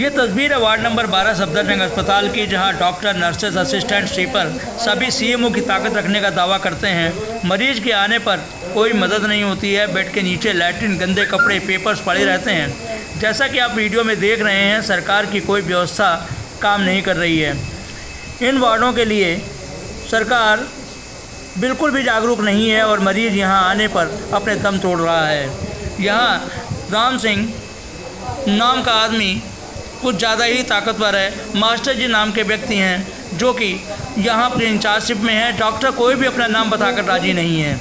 ये तस्वीर है वार्ड नंबर 12 सफदरजंग अस्पताल की, जहाँ डॉक्टर नर्सेज असिस्टेंट, स्वीपर सभी सीएमओ की ताकत रखने का दावा करते हैं। मरीज़ के आने पर कोई मदद नहीं होती है। बेड के नीचे लैट्रिन, गंदे कपड़े, पेपर्स पड़े रहते हैं। जैसा कि आप वीडियो में देख रहे हैं, सरकार की कोई व्यवस्था काम नहीं कर रही है। इन वार्डों के लिए सरकार बिल्कुल भी जागरूक नहीं है और मरीज़ यहाँ आने पर अपने दम तोड़ रहा है। यहाँ राम सिंह नाम का आदमी कुछ ज़्यादा ही ताकतवर है। मास्टर जी नाम के व्यक्ति हैं, जो कि यहाँ अपने इंचार्जशिप में है। डॉक्टर कोई भी अपना नाम बताकर राज़ी नहीं है।